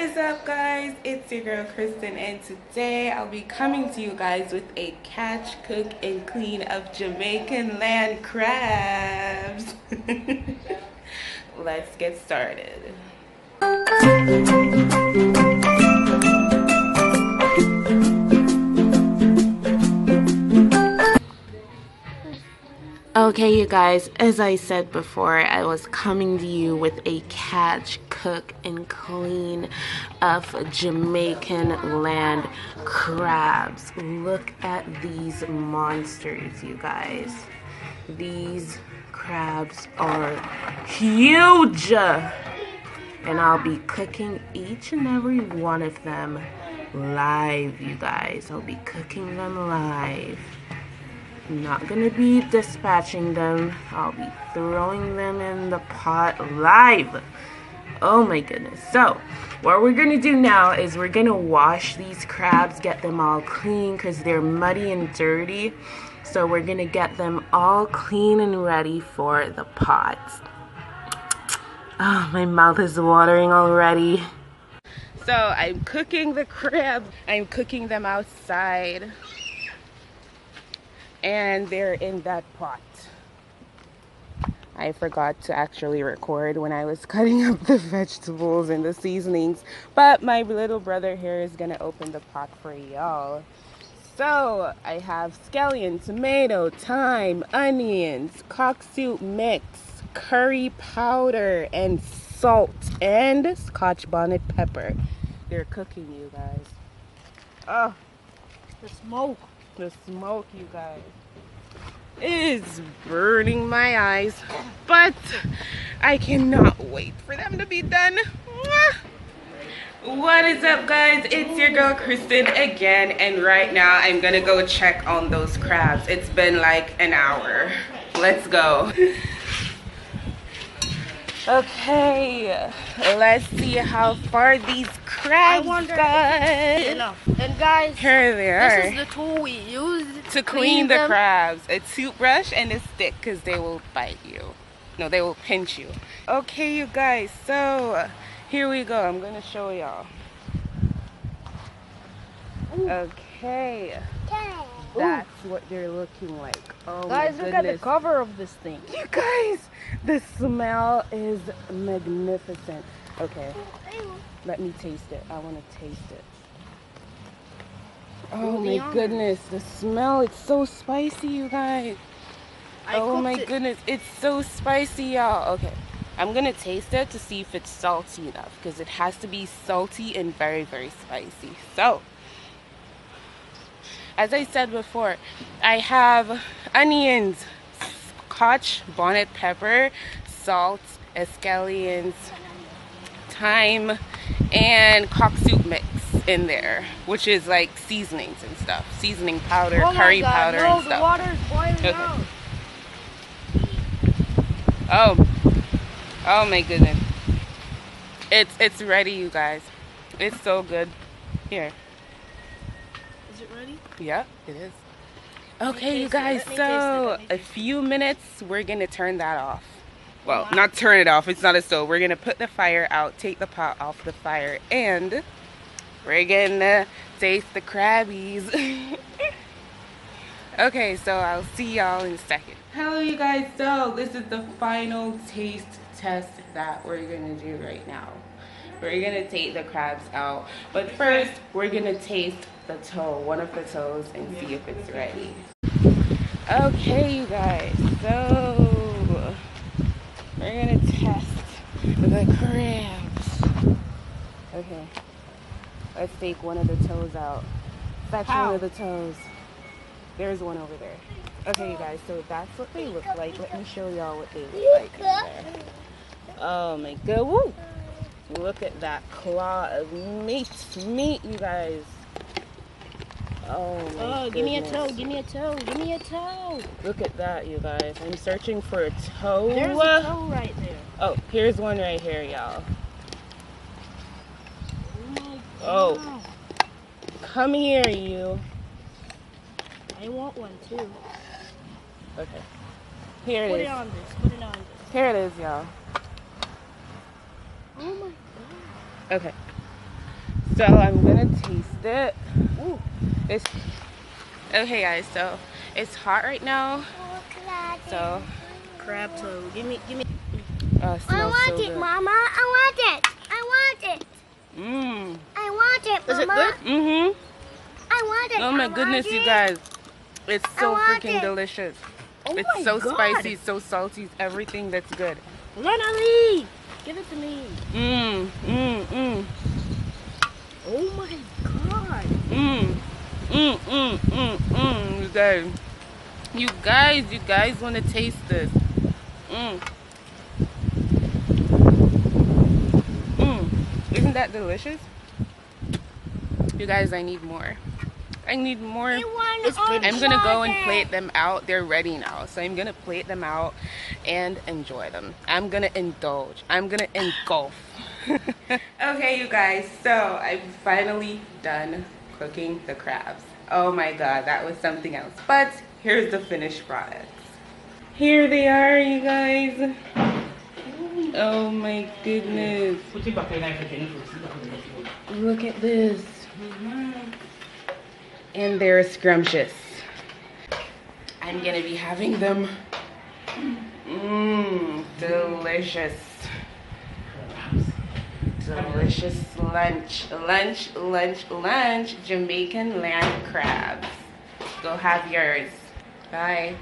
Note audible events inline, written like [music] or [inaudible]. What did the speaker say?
is up guys? It's your girl Kristen and today I'll be coming to you guys with a catch, cook, and clean of Jamaican land crabs. [laughs] Let's get started. Okay, you guys, as I said before, I was coming to you with a catch, cook, and clean of Jamaican land crabs. Look at these monsters, you guys. These crabs are huge! And I'll be cooking each and every one of them live, you guys. I'll be cooking them live. Not gonna be dispatching them. I'll be throwing them in the pot live. Oh my goodness. So, what we're gonna do now is we're gonna wash these crabs, get them all clean because they're muddy and dirty. So, we're gonna get them all clean and ready for the pot. Oh, my mouth is watering already. So, I'm cooking the crabs. I'm cooking them outside and they're in that pot. I forgot to actually record when I was [laughs] cutting up the vegetables and the seasonings, but my little brother here is gonna open the pot for y'all. So I have scallion, tomato, thyme, onions, cock soup mix, curry powder, and salt, and scotch bonnet pepper. They're cooking, you guys. Oh, the smoke the smoke, you guys. is burning my eyes, but I cannot wait for them to be done. What is up, guys? It's your girl Kristen again, and right now I'm gonna go check on those crabs. It's been like an hour. Let's go. [laughs] Okay, let's see how far these crabs got. Enough. And guys, here they are. This is the tool we use to clean, clean the crabs. A toothbrush and a stick because they will bite you. No, they will pinch you. Okay, you guys, so here we go. I'm going to show y'all. Okay. That's what they're looking like. Oh guys, look at the cover of this thing. You guys, the smell is magnificent. Okay, let me taste it. I want to taste it. Oh my goodness, the smell, it's so spicy, you guys. I oh my it. goodness, it's so spicy, y'all. Okay, I'm gonna taste it to see if it's salty enough because it has to be salty and very, very spicy. So, as I said before, I have onions, scotch, bonnet pepper, salt, escallions, thyme, and cock soup mix in there, which is like seasonings and stuff. Seasoning powder, oh curry God, powder no, and stuff. The water is boiling okay. out. Oh. Oh my goodness. It's it's ready, you guys. It's so good. Here. Yeah, it is. Okay, you guys, so a few minutes, we're gonna turn that off. Well, wow. not turn it off, it's not a stove. We're gonna put the fire out, take the pot off the fire, and we're gonna taste the crabbies. [laughs] okay, so I'll see y'all in a second. Hello, you guys, so this is the final taste test that we're gonna do right now. We're gonna take the crabs out, but first, we're gonna taste the toe, one of the toes, and see if it's ready. Okay, you guys, so we're gonna test the crabs. Okay, let's take one of the toes out. Fetch How? one of the toes. There's one over there. Okay, you guys, so that's what they look like. Let me show y'all what they look like. Oh my god, woo! Look at that claw of meat, meat, you guys. Oh my Oh, give me a toe, give me a toe, give me a toe. Look at that, you guys. I'm searching for a toe. There's a toe right there. Oh, here's one right here, y'all. Oh, oh. Come here, you. I want one too. Okay. Here it Put is. it on this. Put it on this. Here it is, y'all. Oh my god. Okay. So I'm gonna taste it. Ooh, it's okay, guys. So it's hot right now. So Crab toe. Give me, give me. uh, I want so it, good. Mama. I want it. I want it. Mmm. I want it, Is it Mama. good? Mhm. I want it. Oh my I goodness, you guys! It's so freaking it. delicious. Oh it's so God. spicy, so salty, everything that's good. Ronnie, give it to me. Mmm, mmm, mmm, Oh my god. mmm, mmm, mmm, mmm, mmm. You guys, you guys, you guys want to taste this? Mmm. Mmm. Isn't that delicious? You guys, I need more. I need more. You want It's. I'm gonna go and plate them out. They're ready now. So I'm gonna plate them out and enjoy them. I'm gonna indulge. I'm gonna engulf. [laughs] okay, you guys. So I'm finally done cooking the crabs. Oh my god, that was something else. But here's the finished products. Here they are, you guys. Oh my goodness. Look at this. And they're scrumptious. I'm gonna be having them. Mmm, delicious. Delicious lunch. Lunch, lunch, lunch. Jamaican land crabs. Go have yours. Bye.